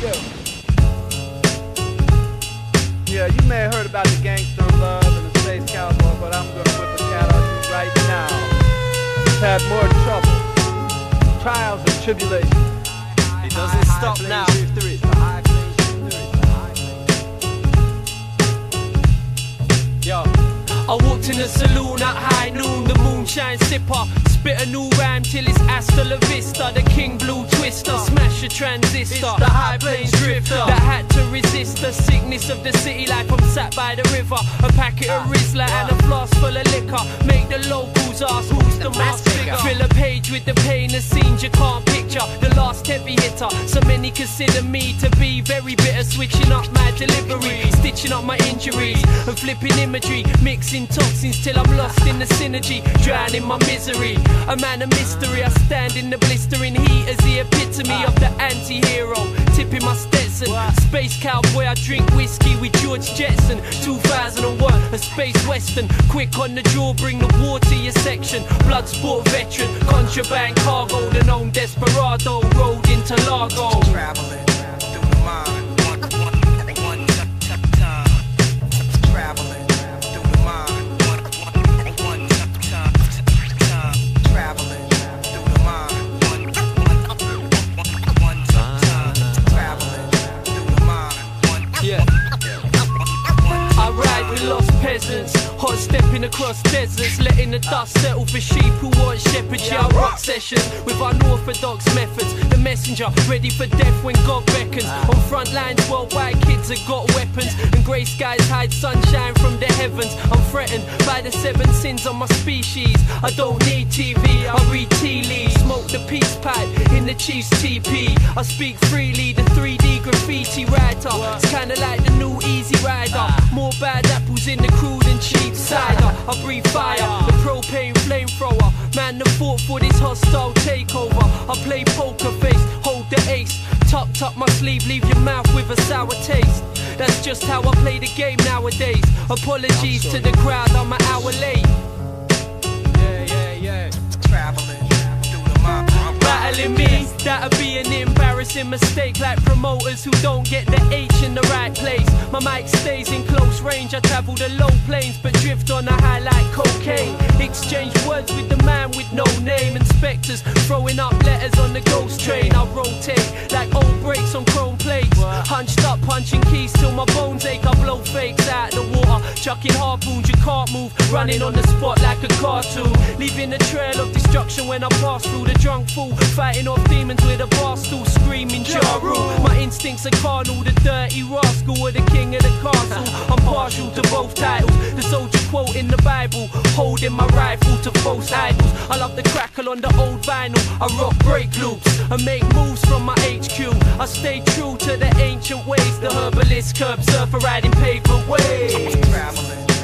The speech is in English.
Yo. Yeah, you may have heard about the gangster love and the space cowboy, but I'm gonna cat on you right now. He's had more trouble, trials and tribulations. It doesn't stop now. Yo. I walked in the saloon at high noon, moonshine sipper. Spit a new rhyme till it's hasta la vista. The king blue twister, smash a transistor. The high plains drifter that had to resist the sickness of the city life. I'm sat by the river, a packet of Rizla and a flask full of liquor. Make the locals ask who's the mass figure. Fill a page with the pain of scenes you can't picture. The last heavy hitter, so many consider me to be very bitter. Switching up my delivery, stitching up my injuries, and flipping imagery, mixing toxins till I'm lost in the synergy, drowning my misery. A man of mystery, I stand in the blistering heat as the epitome of the anti-hero. Tipping my Stetson, space cowboy, I drink whiskey with George Jetson. 2001, a space western, quick on the jaw, bring the war to your section. Blood sport veteran, contraband cargo, the known desperado, road into Lago. Traveling through the mind. Peasants, hot stepping across deserts, letting the dust settle for sheep who want shepherd. Yeah, I rock sessions with unorthodox methods. The messenger ready for death when God beckons. Ah. On front lines, worldwide kids have got weapons, and grey skies hide sunshine from the heavens. I'm threatened by the seven sins of my species. I don't need TV, I read tea leaves, smoke the peace pipe in the Chiefs TP. I speak freely, the 3D graffiti writer. It's kinda like the new Easy Rider. More bad apples in the crude and cheap cider. I breathe fire, the propane flamethrower. Man, the fought for this hostile takeover. I play poker face, hold the ace. Tucked up my sleeve, leave your mouth with a sour taste. That's just how I play the game nowadays. Apologies to the crowd, I'm an hour late. That'd be an embarrassing mistake, like promoters who don't get the H in the right place. My mic stays in close range. I travel the low planes, but drift on a high like cocaine. Exchange words with the man with no name. Inspectors throwing up letters on the ghost train. I rotate like old brakes on chrome plates. Hunched up, punching keys chucking harpoons. You can't move, running on the spot like a cartoon. Leaving a trail of destruction when I pass through the drunk fool. Fighting off demons with a bar stool, screaming Ja. My instincts are carnal, the dirty rascal or the king of the castle. I'm partial to both titles. The soldier quote in the Bible, holding my rifle to false idols. I love the crackle on the old vinyl. I rock break loops and make moves from my HQ. I stay true to the ancient ways. The herbalist curb surfer riding pavement ways. Amen.